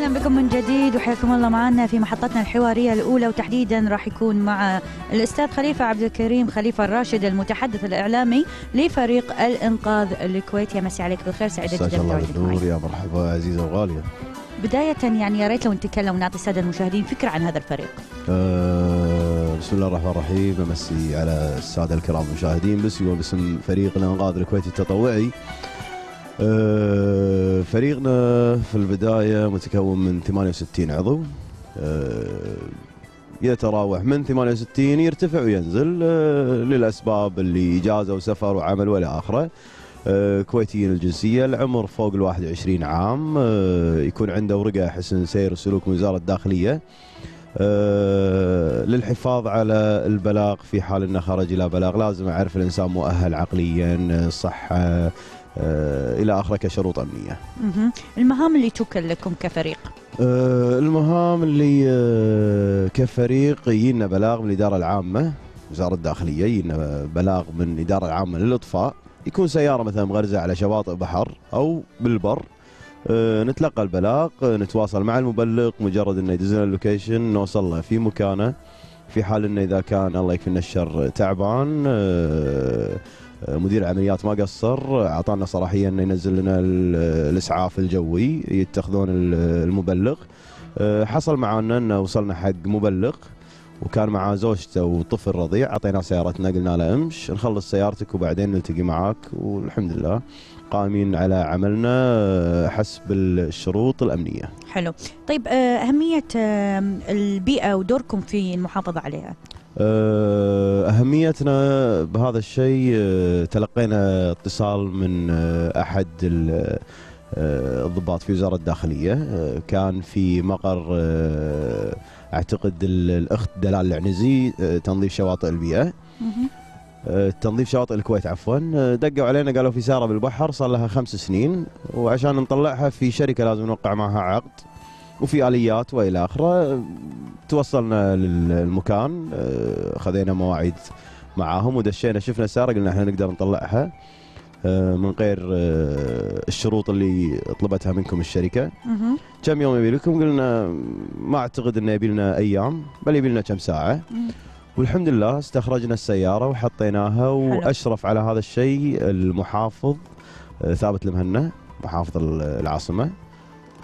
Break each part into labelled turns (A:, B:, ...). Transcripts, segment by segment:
A: أهلا بكم من جديد وحياكم الله معنا في محطتنا الحوارية الأولى وتحديدا راح يكون مع الأستاذ خليفة عبد الكريم خليفة الراشد المتحدث الإعلامي لفريق الإنقاذ الكويتي مسي عليك بالخير سعيده
B: مساك
A: جدا بتواجدك معي.
B: يا مرحبا عزيزة وغالية.
A: بداية يعني يا ريت لو نتكلم ونعطي السادة المشاهدين فكرة عن هذا الفريق.
B: أه بسم الله الرحمن الرحيم. امسي على السادة الكرام المشاهدين بس يقول باسم فريق الإنقاذ الكويتي التطوعي. أه فريقنا في البداية متكون من 68 عضو. أه يتراوح من 68 يرتفع وينزل أه للأسباب اللي إجازة وسفر وعمل وإلى آخره. آه، كويتيين الجنسية العمر فوق ال 21 عام. آه، يكون عنده ورقة حسن سير وسلوك من وزارة الداخلية. آه، للحفاظ على البلاغ في حال إنه خرج إلى بلاغ لازم أعرف الإنسان مؤهل عقليا آه، آه، إلى اخره كشروط
A: أمنية. المهام اللي توكل لكم كفريق.
B: آه، المهام اللي آه، كفريق يجينا بلاغ من الإدارة العامة وزارة الداخلية يجينا بلاغ من الإدارة العامة للإطفاء. يكون سيارة مثلا مغرزة على شواطئ بحر أو بالبر. آه، نتلقى البلاغ آه، نتواصل مع المبلغ مجرد إنه يدز لنا اللوكيشن نوصل له في مكانه. في حال إنه إذا كان الله يكفينا الشر تعبان آه، آه، مدير العمليات ما قصر أعطانا صلاحية إنه ينزل لنا ال- الإسعاف الجوي يتخذون ال- المبلغ. آه، حصل معنا إنه وصلنا حق مبلغ وكان معاه زوجته وطفل رضيع اعطيناه سيارتنا قلنا له امش نخلص سيارتك وبعدين نلتقي معاك والحمد لله قائمين على عملنا آه، حسب الشروط الأمنية.
A: حلو. طيب آه، أهمية البيئة ودوركم في المحافظة عليها.
B: آه، أهميتنا بهذا الشيء آه، تلقينا اتصال من آه، آه، الضباط في وزارة الداخلية. آه، كان في مقر آه، أعتقد ال- الأخت دلال العنزي تنظيف شواطئ. آه، تنظيف شواطئ الكويت عفوا. دقوا علينا قالوا في سيارة بالبحر صار لها خمس سنين وعشان نطلعها في شركة لازم نوقع معها عقد. وفي آليات وإلى آخره. توصلنا للمكان آه، خذينا مواعيد معاهم ودشينا شفنا السيارة قلنا إحنا نقدر نطلعها آه، من غير آه، الشروط اللي طلبتها منكم الشركة.
A: مهم.
B: كم يوم يبي لكم؟ قلنا ما أعتقد إنه يبي لنا أيام بل يبي لنا كم
A: ساعة.
B: والحمد لله استخرجنا السيارة وحطيناها وأشرف على هذا الشيء المحافظ ثابت المهنا محافظ ال- العاصمة.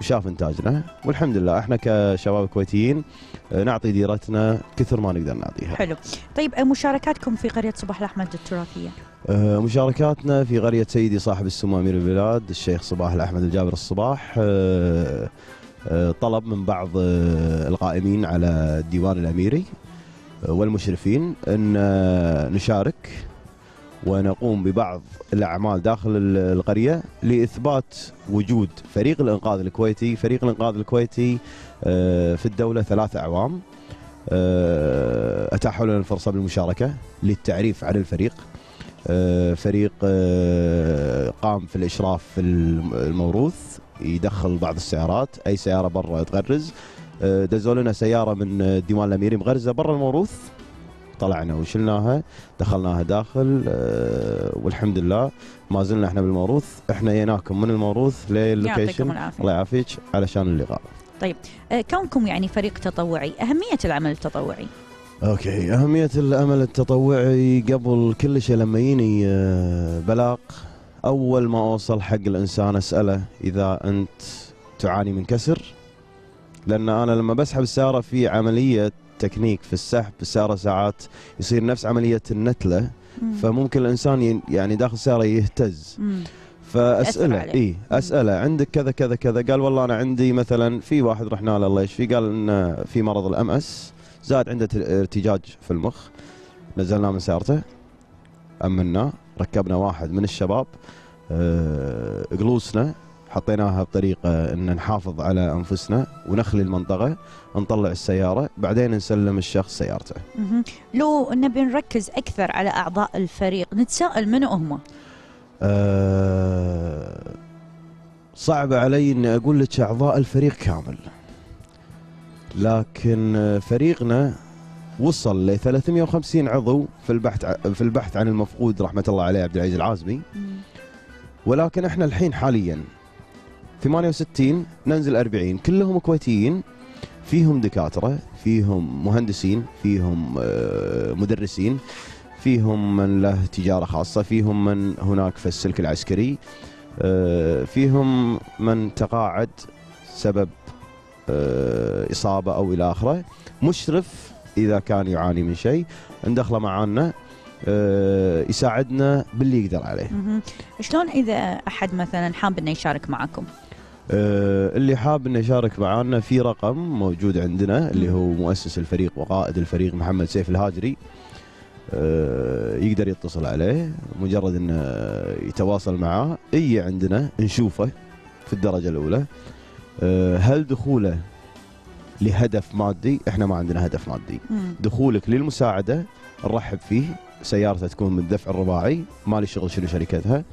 B: وشاف إنتاجنا. والحمد لله إحنا كشباب كويتيين آه، نعطي ديرتنا كثر ما نقدر نعطيها.
A: حلو. طيب آه، مشاركاتكم في قرية صباح الأحمد التراثية؟
B: آه، مشاركاتنا في قرية سيدي صاحب السمو أمير البلاد الشيخ صباح الأحمد الجابر الصباح طلب من بعض القائمين على الديوان الأميري آه، والمشرفين أن آه، نشارك ونقوم ببعض الأعمال داخل ال- القرية لإثبات وجود فريق الإنقاذ الكويتي. فريق الإنقاذ الكويتي آه، في الدولة ثلاث أعوام. آه، أتاحوا لنا الفرصة بالمشاركة للتعريف عن الفريق. آه، فريق قام في الإشراف في الم- الموروث يدخل بعض السيارات. أي سيارة برا تغرز. دزوا لنا سيارة من الديوان الاميري مغرزة برا الموروث. طلعنا وشلناها دخلناها داخل آه، والحمد لله ما زلنا إحنا بالموروث. إحنا جيناكم من الموروث للوكيشن الله يعافيك. علشان اللقاء.
A: آه، كونكم يعني فريق تطوعي أهمية العمل التطوعي؟
B: okay أهمية العمل التطوعي قبل كل شيء لما يجيني آه، بلاغ أول ما أوصل حق الإنسان أسأله إذا أنت تعاني من كسر. لأن أنا لما بسحب السيارة في عملية تكنيك في السحب السياره ساعات يصير نفس عملية النتلة.
A: مم.
B: فممكن الإنسان ين- يعني داخل السياره يهتز.
A: مم. فأسأله.
B: اي أسأله. عندك كذا كذا كذا. قال والله أنا عندي مثلا في واحد رحنا له الله يشفيه قال انه في مرض الأم أس زاد عنده ارتجاج في المخ. نزلناه من سيارته امناه ركبنا واحد من الشباب آه، قلوسنا حطيناها بطريقة إن نحافظ على أنفسنا ونخلي المنطقة نطلع السيارة بعدين نسلم الشخص سيارته.
A: لو نبي نركز أكثر على أعضاء الفريق نتساءل منو هم؟
B: أه صعب علي إني أقول لك أعضاء الفريق كامل. لكن فريقنا وصل ل 350 عضو في البحث في البحث عن المفقود رحمة الله عليه عبد العزيز العازمي. ولكن إحنا الحين حاليا 68 ننزل 40 كلهم كويتيين فيهم دكاترة فيهم مهندسين فيهم آه، مدرسين فيهم من له تجارة خاصة فيهم من هناك في السلك العسكري آه، فيهم من تقاعد سبب آه، إصابة أو إلى آخره. مشرف إذا كان يعاني من شيء ندخله معانا يساعدنا باللي يقدر عليه.
A: شلون إذا أحد مثلا حاب إنه يشارك معكم؟
B: اللي حاب إنه يشارك معنا في رقم موجود عندنا اللي. هو مؤسس الفريق وقائد الفريق محمد سيف الهاجري. آه، يقدر يتصل عليه مجرد إنه يتواصل معاه اي عندنا نشوفه في الدرجة الأولى. آه، هل دخوله لهدف مادي؟ إحنا ما عندنا هدف مادي. دخولك للمساعدة نرحب فيه سيارته تكون من الدفع الرباعي مالي شغل شنو شركتها. آه،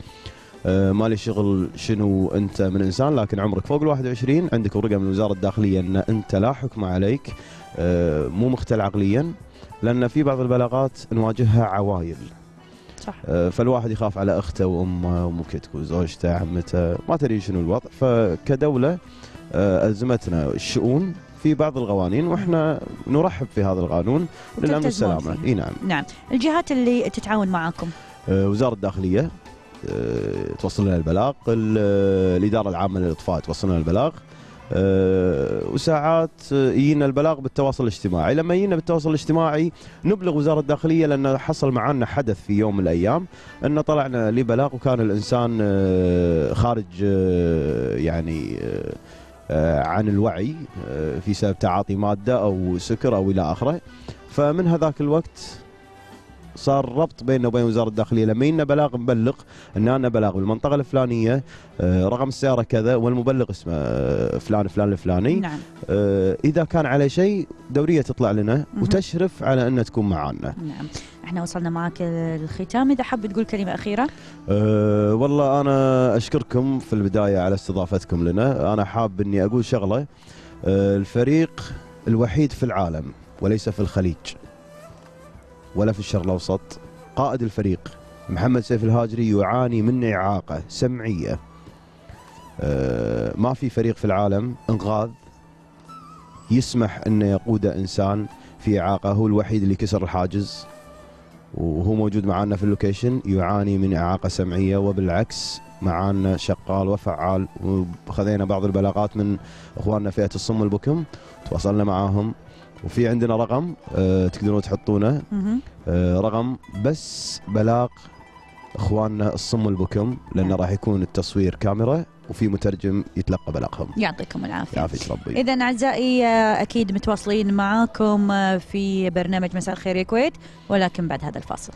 B: مالي شغل شنو أنت من إنسان لكن عمرك فوق ال 21 عندك ورقه من وزارة الداخلية إن أنت لا حكم عليك آه، مو مختل عقليا لأن في بعض البلاغات نواجهها عوائل
A: صح.
B: آه، فالواحد يخاف على أخته وأمه وممكن تكون زوجته عمته ما تدري شنو الوضع. فكدولة آه، ألزمتنا الشؤون في بعض القوانين وإحنا نرحب في هذا القانون للأمن
A: والسلامة.
B: إي نعم.
A: نعم. الجهات اللي تتعاون معاكم؟
B: آه، وزارة الداخلية. آه، توصل لنا البلاغ. ال- آه، الإدارة العامة للإطفاء توصل لنا البلاغ. آه، وساعات آه، يجينا البلاغ بالتواصل الاجتماعي. لما يجينا بالتواصل الاجتماعي نبلغ وزارة الداخلية لأن حصل معنا حدث في يوم من الأيام أن طلعنا لبلاغ وكان الإنسان آه، خارج آه، يعني آه، آه، عن الوعي آه، في سبب تعاطي مادة أو سكر أو إلى آخره. فمن هذاك الوقت صار ربط بيننا وبين وزارة الداخلية. لما يجينا بلاغ نبلغ إن أنا بلاغ بالمنطقة الفلانية آه، رقم السيارة كذا والمبلغ اسمه آه، فلان فلان الفلاني.
A: نعم.
B: آه، إذا كان على شيء دورية تطلع لنا. وتشرف على أن تكون معنا.
A: نعم. إحنا وصلنا معك الختام إذا حاب تقول كلمة أخيرة؟
B: أه والله أنا أشكركم في البداية على استضافتكم لنا. أنا حاب إني أقول شغلة. أه الفريق الوحيد في العالم وليس في الخليج. ولا في الشرق الأوسط قائد الفريق محمد سيف الهاجري يعاني من إعاقة سمعية. أه ما في فريق في العالم انقاذ يسمح انه يقوده إنسان في إعاقة هو الوحيد اللي كسر الحاجز وهو موجود معنا في اللوكيشن يعاني من إعاقة سمعية وبالعكس معانا شغال وفعال. وخذينا بعض البلاغات من إخواننا فئة الصم والبكم تواصلنا معاهم. وفي عندنا رقم آه تقدرون تحطونه. آه رقم بس بلاغ إخواننا الصم والبكم لأن
A: نعم.
B: راح يكون التصوير كاميرا وفي مترجم يتلقى بلاغهم.
A: يعطيكم العافية.
B: يعافيك ربي.
A: إذا أعزائي آه، أكيد متواصلين معاكم آه، في برنامج مساء الخير يا كويت ولكن بعد هذا الفاصل.